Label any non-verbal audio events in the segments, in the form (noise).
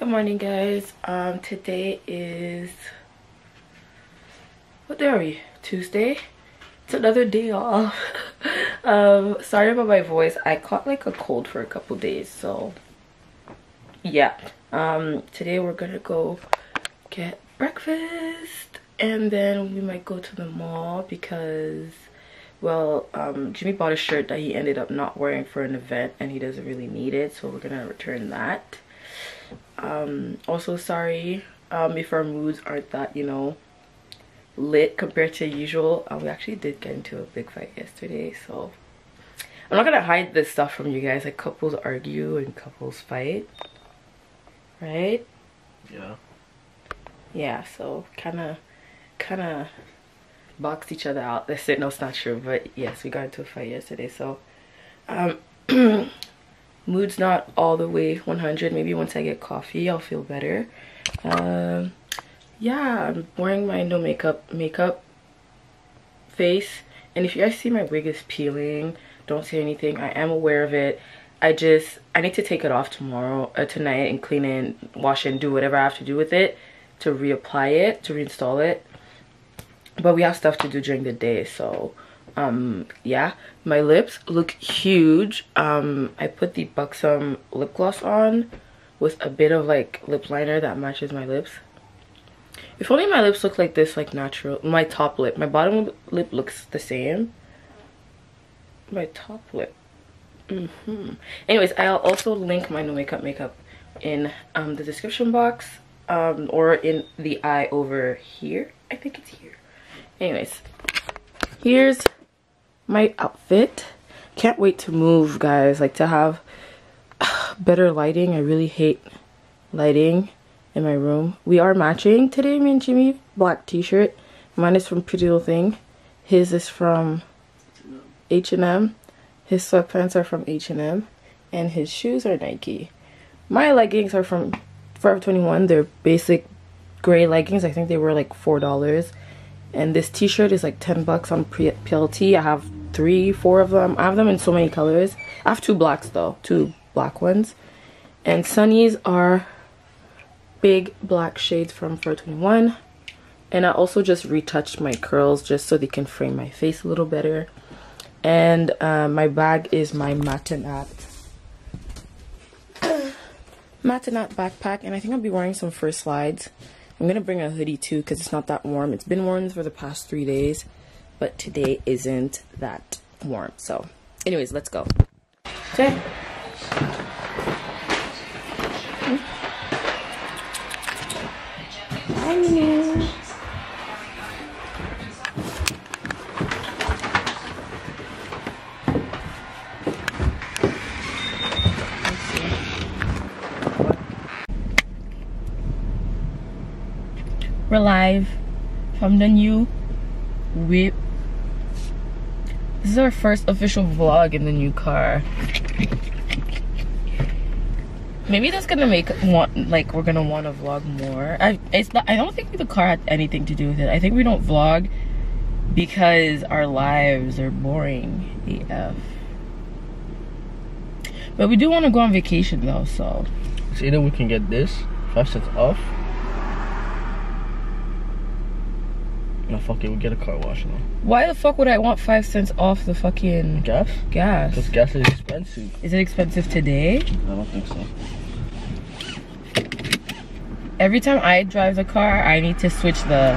Good morning, guys. Um, today is what day are we? Tuesday. It's another day off. (laughs) um, sorry about my voice. I caught like a cold for a couple days, so yeah. Um, today we're gonna go get breakfast, and then we might go to the mall because well um, jimmy bought a shirt that he ended up not wearing for an event and he doesn't really need it so we're gonna return that um, also sorry um, if our moods aren't that you know lit compared to usual. Uh, we actually did get into a big fight yesterday so i'm not gonna hide this stuff from you guys. Like couples argue and couples fight right? Yeah. yeah so kind of kind of boxed each other out. That's it no it's not true but yes we got into a fight yesterday so um (clears throat) mood's not all the way 100 maybe once i get coffee i'll feel better. Um yeah i'm wearing my no makeup makeup face. And if you guys see my wig is peeling don't say anything. I am aware of it. I just i need to take it off tomorrow uh, tonight and clean it and wash it and do whatever i have to do with it to reapply it to reinstall it. But we have stuff to do during the day so um yeah. My lips look huge. Um i put the buxom lip gloss on with a bit of like lip liner that matches my lips. If only my lips look like this like natural my top lip. My bottom lip looks the same. My top lip. Mm -hmm. anyways i'll also link my no makeup makeup in um the description box um or in the eye over here. I think it's here. Anyways here's my outfit. Can't wait to move guys like to have (sighs) better lighting. I really hate lighting in my room. We are matching today me and jimmy black t-shirt. Mine is from pretty little thing. His is from h&m his sweatpants are from h&m and his shoes are nike. My leggings are from forever 21 they're basic gray leggings. I think they were like four dollars. And this t-shirt is like 10 bucks on plt i have three four of them. I have them in so many colors. I have two blacks though. Two black ones. And sunnies are big black shades from Forever 21 and i also just retouched my curls just so they can frame my face a little better. And uh, my bag is my Matt & Nat (coughs) Matt & Nat backpack. And i think i'll be wearing some first slides. I'm gonna bring a hoodie too because it's not that warm. It's been warm for the past three days, but today isn't that warm. So, anyways, let's go. Okay. Hi, we're live from the new whip this is our first official vlog in the new car. Maybe that's gonna make want like we're gonna want to vlog more. I it's not i don't think the car had anything to do with it. I think we don't vlog because our lives are boring. Af but we do want to go on vacation though so. It's either we can get this first it's off No, fuck it, we get a car wash now. Why the fuck would I want five cents off the fucking gas? Gas. Because gas is expensive. Is it expensive today? I don't think so. Every time I drive the car, I need to switch the.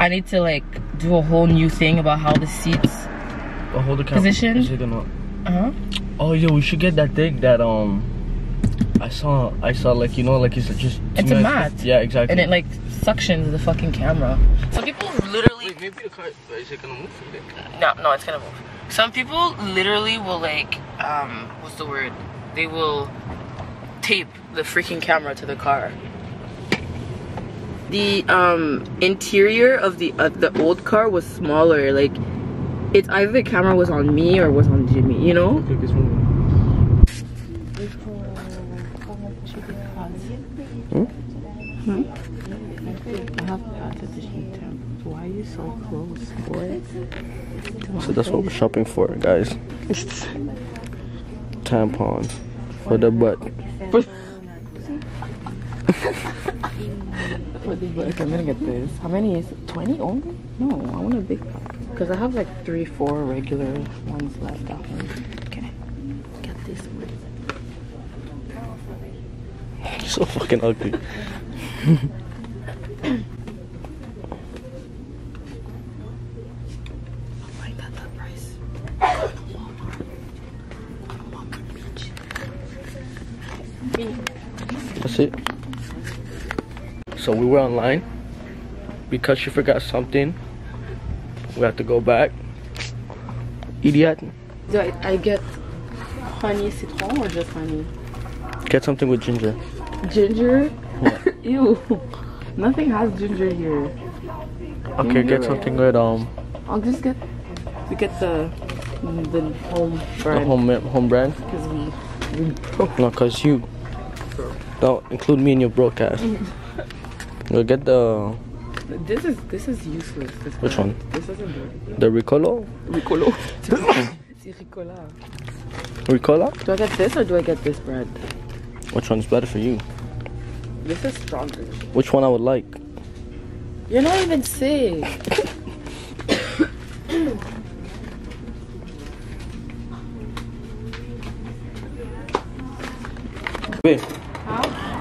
I need to like do a whole new thing about how the seats. Oh, hold the camera. Position. Uh huh. Oh, yo, we should get that thing that um. I saw, I saw like you know, like it's just. It's a mat. Yeah, exactly. And it like suctions the fucking camera. Some people literally. Wait, maybe the car is it gonna move? No, no, it's gonna move. Some people literally will like, um, what's the word? They will tape the freaking camera to the car. The um interior of the uh, the old car was smaller. Like, it's either the camera was on me or was on Jimmy. You know? Hmm? Why are you so close, boy? So that's what we're shopping for, guys. (laughs) Tampons for the butt. What big box? I'm gonna get this. How many is it? 20 only? No, I want a big pack. Because I have like three, four regular ones left. One. Okay. Get this one. (laughs) so fucking ugly. My that price. That's it. So we were online because she forgot something. We have to go back. Idiot. Do I, I get honey citron or just honey? Get something with ginger. Ginger? Ew. (laughs) Nothing has ginger here. Okay, get Ginger. something good. um I'll just get we get the the home brand. the brand home home brand. because we we broke. No, cause you don't include me in your broadcast. You'll (laughs) get the This is this is useless. This Which brand. one? This isn't good. the Ricolo. Ricolo. C'est (laughs) Ricola. Ricola. Do I get this or do I get this bread? Which one's better for you? This is stronger. Which one I would like? You're not even sick. (laughs) Wait.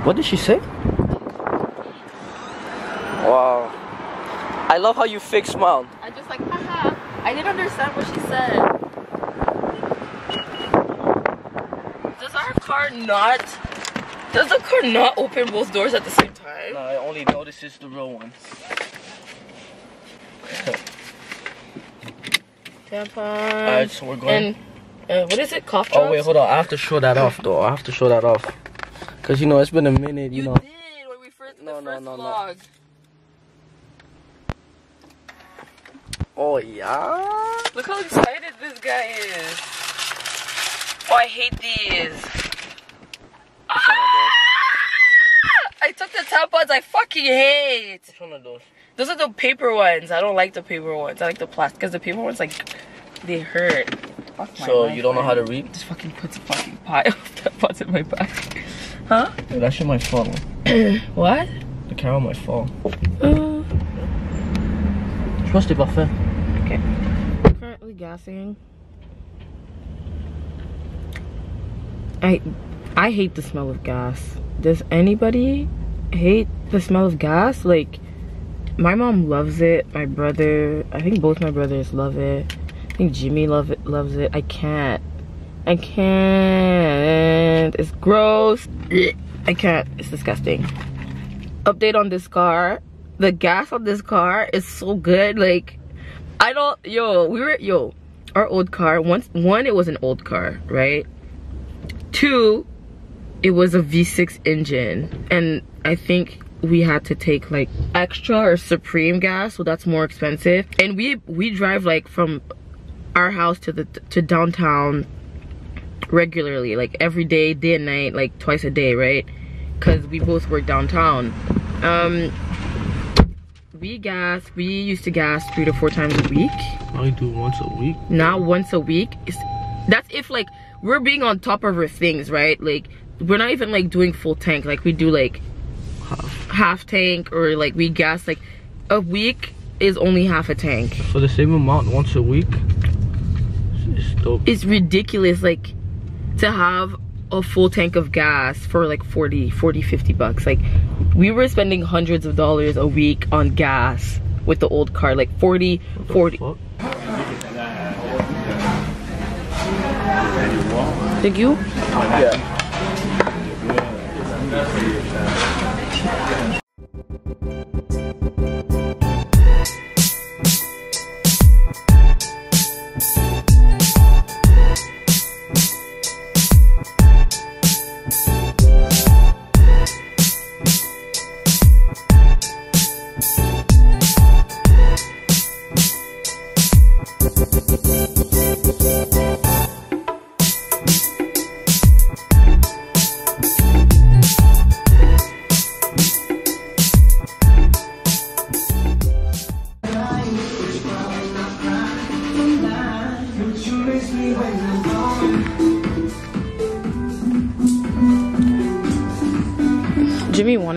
What did she say? Wow. I love how you fake smiled. I just like haha. I didn't understand what she said. Does our car not? Does the car not open both doors at the same time? No, I only notices the real ones. Tampon. Alright, so we're going. And uh, what is it? Cough Oh wait, hold on. I have to show that off though. I have to show that off. Cause you know it's been a minute. You, You know. did when we first No, the no, first no, no. vlog. Oh yeah. Look how excited this guy is. Oh, I hate these. Which one of I took the tampons I fucking hate. those? Which one of those? Those are the paper ones. I don't like the paper ones. I like the plastic because the paper ones like they hurt. Fuck my So life, you don't know how to read? Just fucking puts a fucking pile of (laughs) tampons in my back. Huh? Dude, that shit might fall. (clears throat) What? The camera might fall. Uh, Je pense que parfait. okay. Currently gassing. I I hate the smell of gas. Does anybody hate the smell of gas? Like my mom loves it. My brother, I think both my brothers love it. I think Jimmy love it loves it. I can't. I can't. It's gross. I can't. It's disgusting. Update on this car. The gas on this car is so good. Like I don't yo, we were yo, our old car, once one it was an old car, right? Two, it was a V6 engine. And I think we had to take like extra or supreme gas, so that's more expensive. And we we drive like from our house to the to downtown regularly, like every day, day and night, like twice a day, right? Because we both work downtown. Um we gas we used to gas three to four times a week I do once a week. now once a week is that's if like we're being on top of our things right like we're not even like doing full tank like we do like Half. half tank or like we gas like a week is only half a tank For the same amount once a week. It's dope. it's ridiculous like to have a full tank of gas for like 40 40 50 bucks like we were spending hundreds of dollars a week on gas with the old car like 40 40 Fuck. thank you Yeah.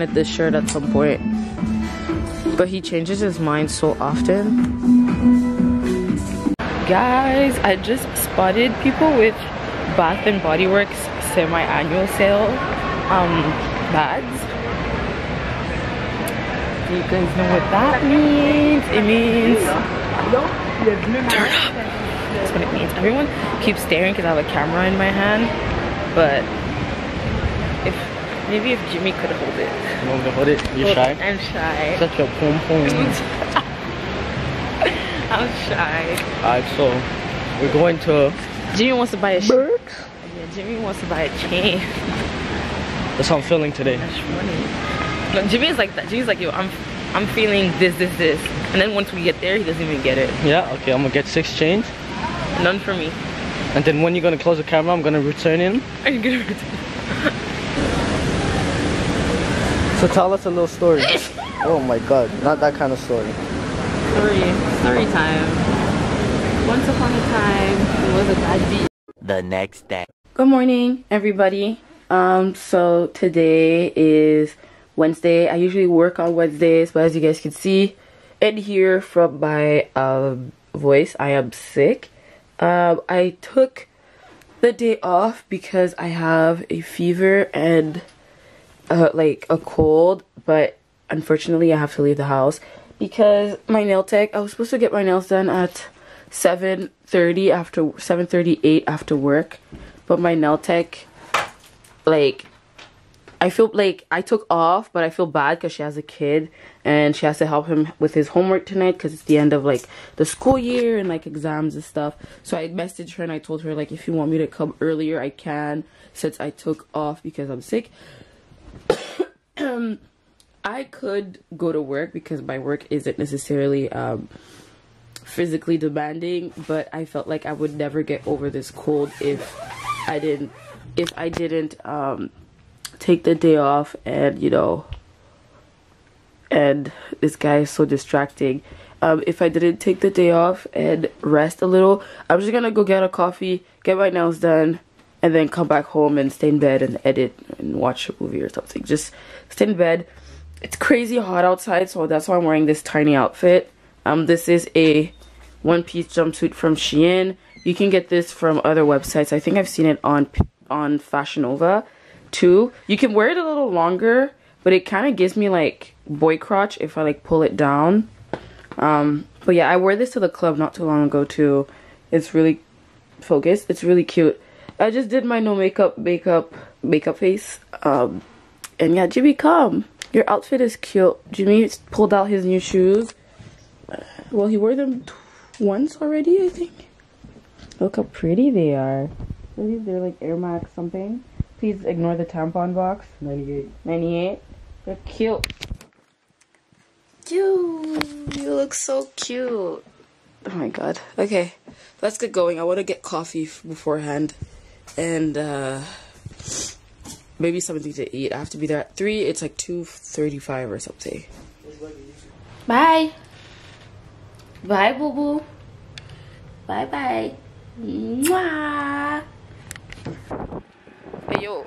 Wanted this shirt at some point, but he changes his mind so often. Guys, I just spotted people with Bath and Body Works semi-annual sale um, bags. Do you guys know what that means? It means turn up. That's what it means. Everyone keeps staring because I have a camera in my hand, but maybe if Jimmy could hold it. You want to hold it? You shy? I'm shy. Such a pom pom. (laughs) I'm shy. Alright, so we're going to Jimmy wants to buy a shirt. Yeah, Jimmy wants to buy a chain. That's how I'm feeling today. That's funny. No, Jimmy is like that. Jimmy's like, yo, I'm I'm feeling this, this, this. And then once we get there, he doesn't even get it. Yeah, okay, I'm gonna get six chains. None for me. And then when you're gonna close the camera, I'm gonna return in. Are you gonna return? (laughs) So tell us a little story. oh my god, not that kind of story. Story. Story time. Once upon a time, it was a bad beat. the next day. Good morning, everybody. Um, so today is Wednesday. I usually work on Wednesdays, but as you guys can see and hear from my um, voice, I am sick. Um, I took the day off because I have a fever and uh, like a cold, but unfortunately I have to leave the house because my nail tech. I was supposed to get my nails done at 7:30 after 7:38 after work, but my nail tech, like, I feel like I took off, but I feel bad because she has a kid and she has to help him with his homework tonight because it's the end of like the school year and like exams and stuff. So I messaged her and I told her like if you want me to come earlier, I can since I took off because I'm sick. (clears throat) I could go to work because my work isn't necessarily um, physically demanding, but I felt like I would never get over this cold if I didn't if I didn't um, take the day off and you know and this guy is so distracting. Um, if I didn't take the day off and rest a little, I'm just gonna go get a coffee, get my nails done, and then come back home and stay in bed and edit and watch a movie or something. Just stay in bed. It's crazy hot outside, so that's why I'm wearing this tiny outfit. Um, this is a one-piece jumpsuit from Shein. You can get this from other websites. I think I've seen it on on Fashion Nova too. You can wear it a little longer, but it kind of gives me like boy crotch if I like pull it down. Um, but yeah, I wore this to the club not too long ago too. It's really focused. It's really cute. I just did my no makeup makeup makeup face. Um, and yeah, Jimmy, come. Your outfit is cute. Jimmy pulled out his new shoes. Well, he wore them once already, I think. Look how pretty they are. They're like Air Max something. Please ignore the tampon box. 98. 98. They're cute. Dude, you look so cute. Oh my god. Okay, let's get going. I want to get coffee beforehand. And, uh, maybe something to eat. I have to be there at 3. It's like 2.35 or something. Bye. Bye, boo boo. Bye bye. Mwah. Hey, yo.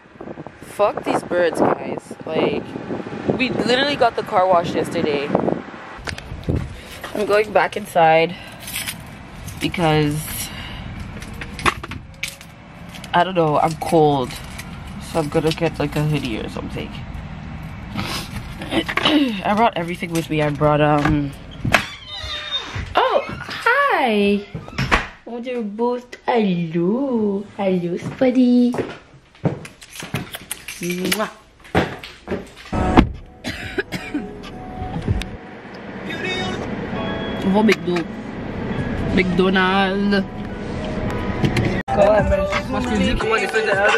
Fuck these birds, guys. Like, we literally got the car wash yesterday. I'm going back inside because I don't know, I'm cold. So I'm gonna get like a hoodie or something. (clears throat) I brought everything with me. I brought um Oh, hi. Your boost? Hello. Hello, Spuddy. Mwah. (coughs) McDo. McDonald's. Mais esquisito, man. isso é errado.